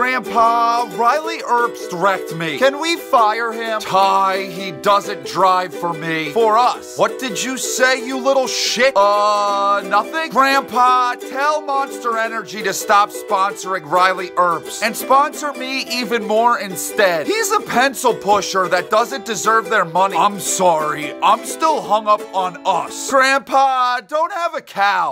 Grandpa, Riley Herbst wrecked me. Can we fire him? Ty, he doesn't drive for me. For us. What did you say, you little shit? Uh, nothing? Grandpa, tell Monster Energy to stop sponsoring Riley Herbst and sponsor me even more instead. He's a pencil pusher that doesn't deserve their money. I'm sorry. I'm still hung up on us. Grandpa, don't have a cow.